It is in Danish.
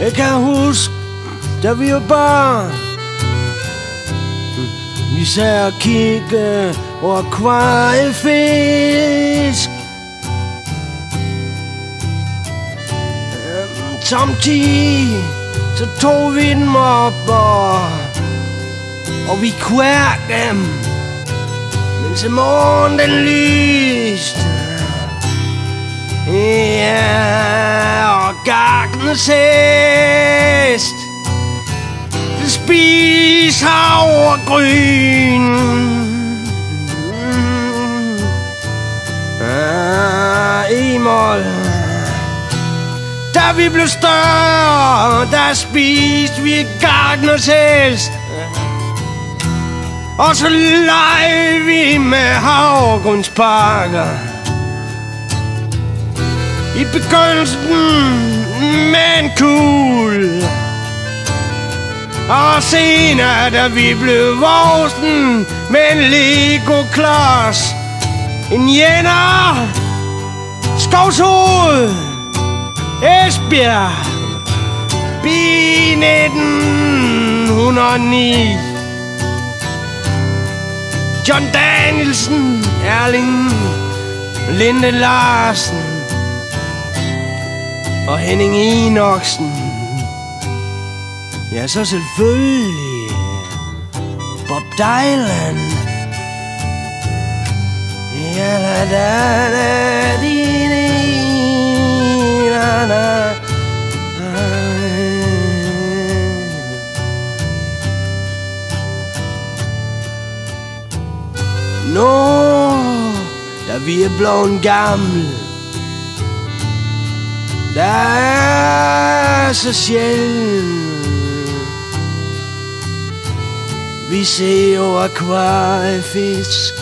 Jeg kan huske, da vi var børn Vi sad og kiggede og akvariefisk Øhm, Samtidig så tog vi dem op og, og vi kværk dem. Mens morgen den lyste. Gagnes hest Det spis havregryn Ah, E-mol Da vi blev større, der spiste vi gardners hest Og så leg vi med havgrundspakker i begyndelsen cool Og senere, da vi blev voksen med en Lego-klods En jænder Skovshoved Esbjerg. Bi 1909 John Danielsen Erling Linde Larsen. Henning Enoksen. Ja, så selvfølgelig Bob Dylan. Ja, da, da da di di da, da. Nå, da vi er blevet gamle der er så sjældent Vi ser jo akvariefisk